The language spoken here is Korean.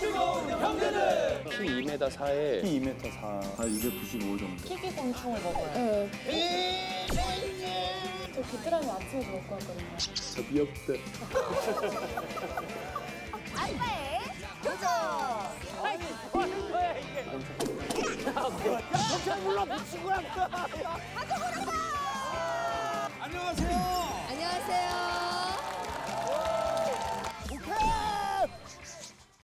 뜨거운 형제들. 키 2m 4에 키 2m 4. 아, 295 정도. 키기 곤충을 먹어요. 네. 저 귀뚜라미 아침에 먹고 왔거든요. 저 미역대. 안돼 도전 경찰 불러 미친 거야. 가져오라고